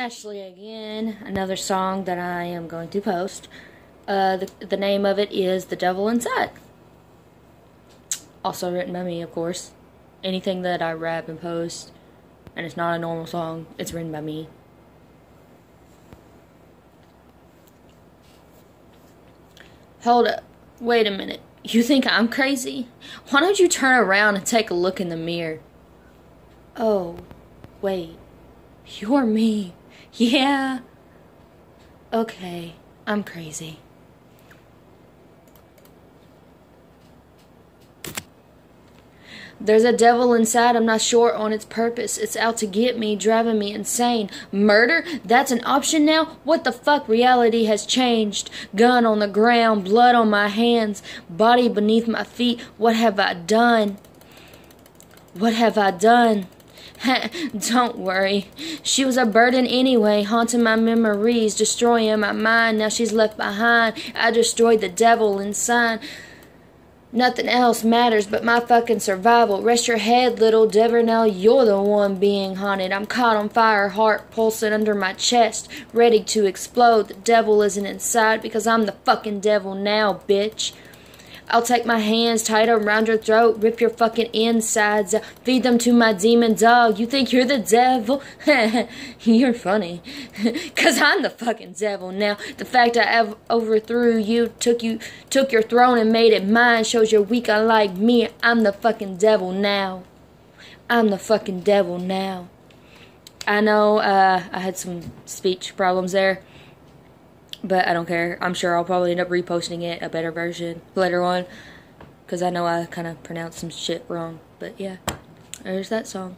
Ashley again, another song that I am going to post. Uh, the, the name of it is The Devil Inside. Also written by me, of course. Anything that I rap and post, and it's not a normal song, it's written by me. Hold up. Wait a minute. You think I'm crazy? Why don't you turn around and take a look in the mirror? Oh, wait. You're me. Yeah. Okay, I'm crazy. There's a devil inside, I'm not sure on its purpose. It's out to get me, driving me insane. Murder? That's an option now? What the fuck? Reality has changed. Gun on the ground, blood on my hands, body beneath my feet. What have I done? What have I done? Don't worry. She was a burden anyway, haunting my memories, destroying my mind. Now she's left behind. I destroyed the devil inside. Nothing else matters but my fucking survival. Rest your head, little. Now you're the one being haunted. I'm caught on fire, heart pulsing under my chest, ready to explode. The devil isn't inside because I'm the fucking devil now, bitch. I'll take my hands tie tight around your throat, rip your fucking insides out, feed them to my demon dog. You think you're the devil? you're funny. Cause I'm the fucking devil now. The fact I overthrew you, took you, took your throne and made it mine shows you're weak unlike me. I'm the fucking devil now. I'm the fucking devil now. I know uh, I had some speech problems there. But I don't care. I'm sure I'll probably end up reposting it, a better version, later on. Because I know I kind of pronounced some shit wrong. But yeah, there's that song.